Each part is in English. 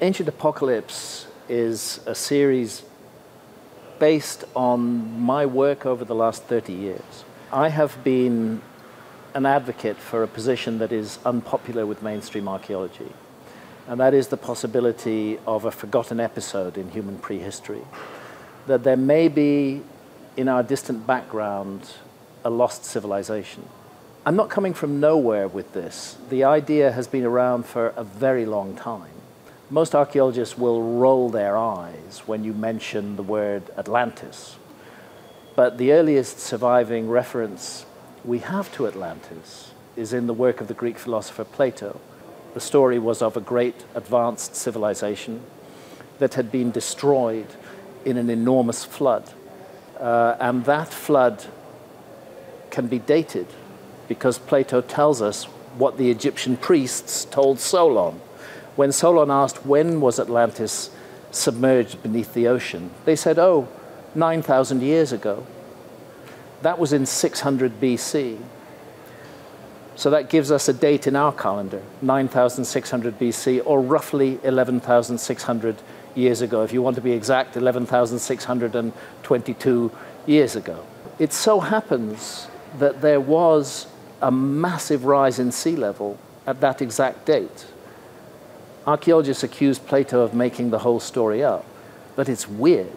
Ancient Apocalypse is a series based on my work over the last 30 years. I have been an advocate for a position that is unpopular with mainstream archaeology, and that is the possibility of a forgotten episode in human prehistory. That there may be, in our distant background, a lost civilization. I'm not coming from nowhere with this. The idea has been around for a very long time most archaeologists will roll their eyes when you mention the word Atlantis. But the earliest surviving reference we have to Atlantis is in the work of the Greek philosopher Plato. The story was of a great advanced civilization that had been destroyed in an enormous flood. Uh, and that flood can be dated because Plato tells us what the Egyptian priests told Solon when Solon asked when was Atlantis submerged beneath the ocean, they said, oh, 9,000 years ago. That was in 600 BC. So that gives us a date in our calendar, 9,600 BC, or roughly 11,600 years ago. If you want to be exact, 11,622 years ago. It so happens that there was a massive rise in sea level at that exact date. Archaeologists accuse Plato of making the whole story up, but it's weird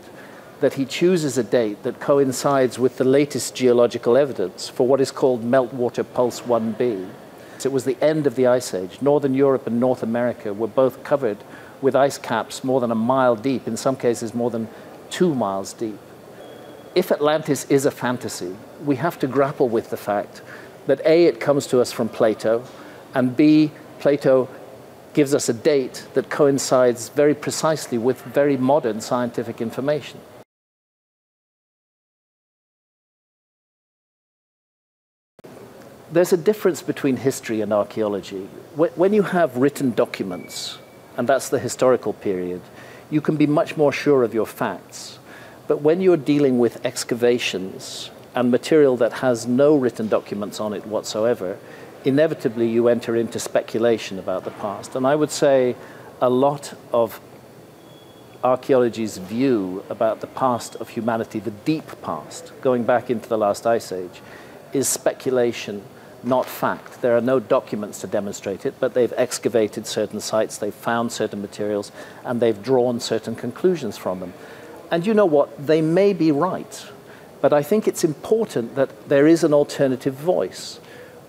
that he chooses a date that coincides with the latest geological evidence for what is called meltwater pulse 1b. It was the end of the Ice Age. Northern Europe and North America were both covered with ice caps more than a mile deep, in some cases more than two miles deep. If Atlantis is a fantasy, we have to grapple with the fact that A, it comes to us from Plato, and B, Plato gives us a date that coincides very precisely with very modern scientific information. There's a difference between history and archaeology. When you have written documents, and that's the historical period, you can be much more sure of your facts. But when you're dealing with excavations and material that has no written documents on it whatsoever, inevitably you enter into speculation about the past. And I would say a lot of archaeology's view about the past of humanity, the deep past, going back into the last ice age, is speculation, not fact. There are no documents to demonstrate it, but they've excavated certain sites, they've found certain materials, and they've drawn certain conclusions from them. And you know what? They may be right, but I think it's important that there is an alternative voice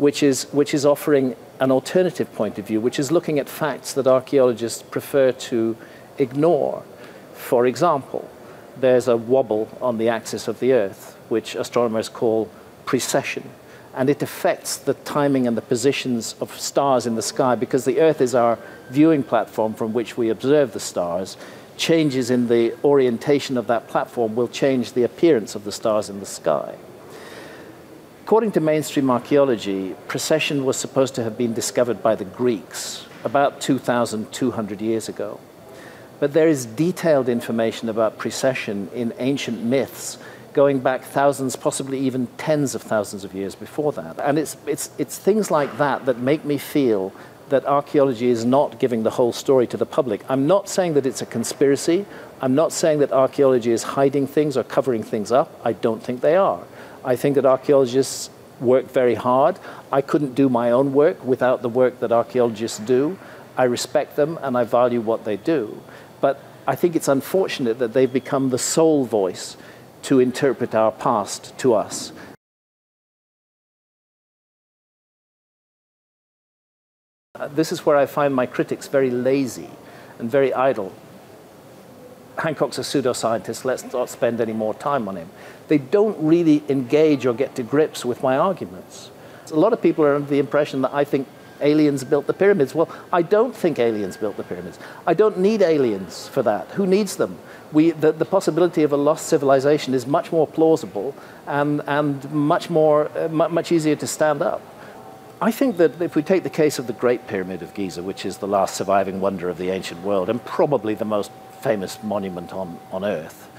which is, which is offering an alternative point of view, which is looking at facts that archaeologists prefer to ignore. For example, there's a wobble on the axis of the Earth, which astronomers call precession. And it affects the timing and the positions of stars in the sky because the Earth is our viewing platform from which we observe the stars. Changes in the orientation of that platform will change the appearance of the stars in the sky. According to mainstream archaeology, precession was supposed to have been discovered by the Greeks about 2,200 years ago. But there is detailed information about precession in ancient myths going back thousands, possibly even tens of thousands of years before that. And it's, it's, it's things like that that make me feel that archaeology is not giving the whole story to the public. I'm not saying that it's a conspiracy. I'm not saying that archaeology is hiding things or covering things up. I don't think they are. I think that archaeologists work very hard. I couldn't do my own work without the work that archaeologists do. I respect them and I value what they do. But I think it's unfortunate that they've become the sole voice to interpret our past to us. Uh, this is where I find my critics very lazy and very idle. Hancock's a pseudoscientist, let's not spend any more time on him. They don't really engage or get to grips with my arguments. A lot of people are under the impression that I think aliens built the pyramids. Well, I don't think aliens built the pyramids. I don't need aliens for that. Who needs them? We, the, the possibility of a lost civilization is much more plausible and, and much, more, uh, much easier to stand up. I think that if we take the case of the Great Pyramid of Giza, which is the last surviving wonder of the ancient world and probably the most famous monument on, on Earth.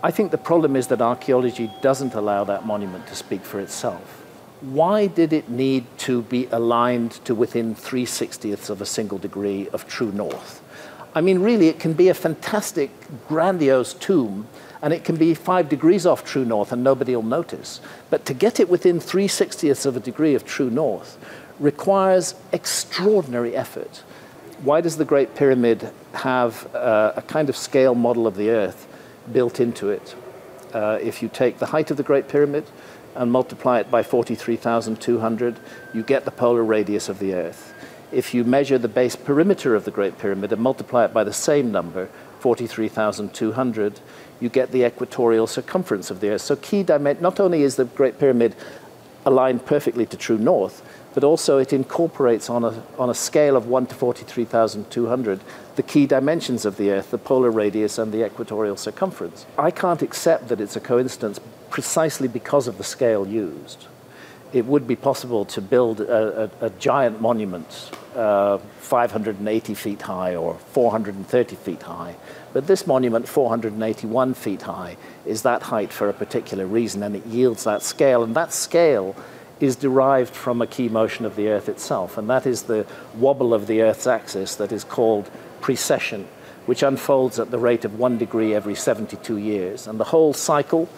I think the problem is that archaeology doesn't allow that monument to speak for itself. Why did it need to be aligned to within 3 60ths of a single degree of true north? I mean, really, it can be a fantastic, grandiose tomb, and it can be five degrees off true north, and nobody will notice. But to get it within 3 60ths of a degree of true north requires extraordinary effort. Why does the Great Pyramid have uh, a kind of scale model of the Earth built into it? Uh, if you take the height of the Great Pyramid and multiply it by 43,200, you get the polar radius of the Earth if you measure the base perimeter of the Great Pyramid and multiply it by the same number, 43,200, you get the equatorial circumference of the Earth. So key dimension, not only is the Great Pyramid aligned perfectly to true north, but also it incorporates on a, on a scale of 1 to 43,200 the key dimensions of the Earth, the polar radius and the equatorial circumference. I can't accept that it's a coincidence precisely because of the scale used. It would be possible to build a, a, a giant monument uh, 580 feet high or 430 feet high. But this monument, 481 feet high, is that height for a particular reason, and it yields that scale. And that scale is derived from a key motion of the Earth itself, and that is the wobble of the Earth's axis that is called precession, which unfolds at the rate of one degree every 72 years. And the whole cycle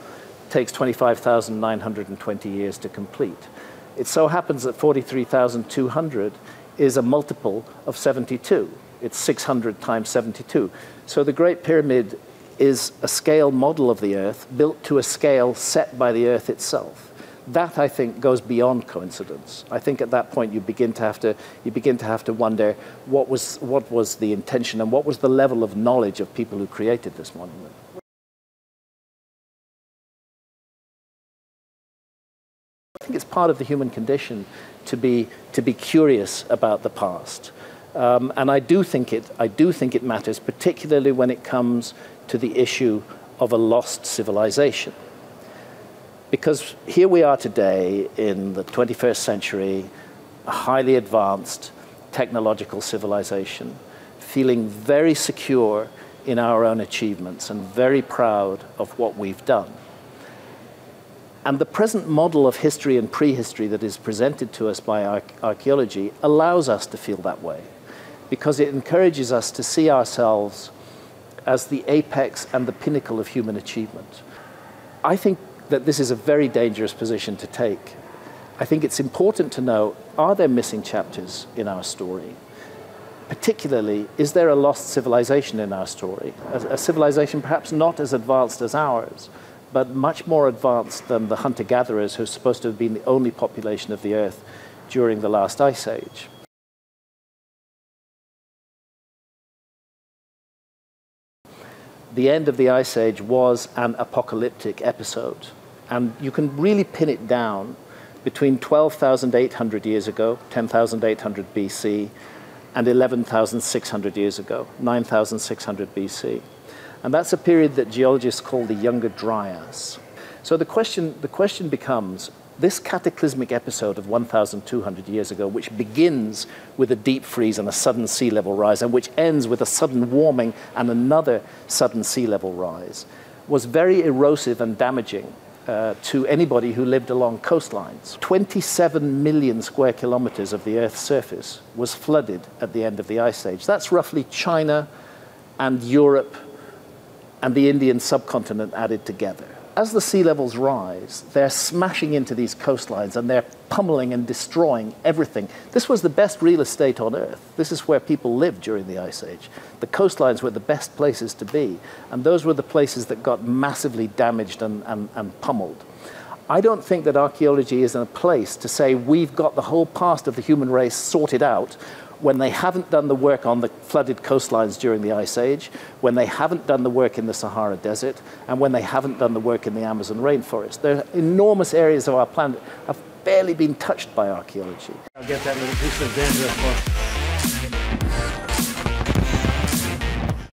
takes 25,920 years to complete. It so happens that 43,200 is a multiple of 72. It's 600 times 72. So the Great Pyramid is a scale model of the Earth built to a scale set by the Earth itself. That I think goes beyond coincidence. I think at that point you begin to have to you begin to have to wonder what was what was the intention and what was the level of knowledge of people who created this monument. I think it's part of the human condition to be, to be curious about the past. Um, and I do, think it, I do think it matters, particularly when it comes to the issue of a lost civilization. Because here we are today in the 21st century, a highly advanced technological civilization, feeling very secure in our own achievements and very proud of what we've done. And the present model of history and prehistory that is presented to us by archaeology allows us to feel that way because it encourages us to see ourselves as the apex and the pinnacle of human achievement. I think that this is a very dangerous position to take. I think it's important to know are there missing chapters in our story? Particularly, is there a lost civilization in our story? A, a civilization perhaps not as advanced as ours, but much more advanced than the hunter gatherers who are supposed to have been the only population of the earth during the last ice age. The end of the ice age was an apocalyptic episode, and you can really pin it down between 12,800 years ago, 10,800 BC, and 11,600 years ago, 9,600 BC. And that's a period that geologists call the Younger Dryas. So the question, the question becomes this cataclysmic episode of 1,200 years ago, which begins with a deep freeze and a sudden sea level rise, and which ends with a sudden warming and another sudden sea level rise, was very erosive and damaging uh, to anybody who lived along coastlines. 27 million square kilometers of the Earth's surface was flooded at the end of the Ice Age. That's roughly China and Europe and the Indian subcontinent added together. As the sea levels rise, they're smashing into these coastlines and they're pummeling and destroying everything. This was the best real estate on Earth. This is where people lived during the Ice Age. The coastlines were the best places to be, and those were the places that got massively damaged and, and, and pummeled. I don't think that archaeology is in a place to say we've got the whole past of the human race sorted out when they haven't done the work on the flooded coastlines during the Ice Age, when they haven't done the work in the Sahara Desert, and when they haven't done the work in the Amazon rainforest. There are enormous areas of our planet have barely been touched by archaeology. I'll get that little piece of dandruff